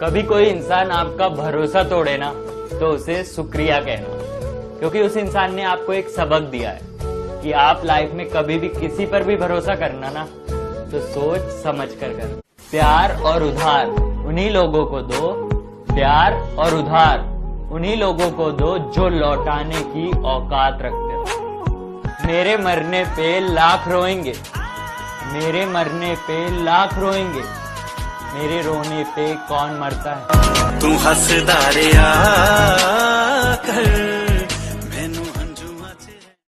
कभी कोई इंसान आपका भरोसा तोड़े ना तो उसे शुक्रिया कहना। क्योंकि उस इंसान ने आपको एक सबक दिया है कि आप लाइफ में कभी भी किसी पर भी भरोसा करना ना तो सोच समझ कर कर प्यार और उधार उन्हीं लोगों को दो। प्यार और उधार उन्हीं लोगों को दो जो लौटाने की औकात रखते हो। मेरे मरने पे लाख रोएँगे। मेरे मरने पे लाख रोएँगे। मेरे रोने पे कौन मरता है? तू हंसदार रे कर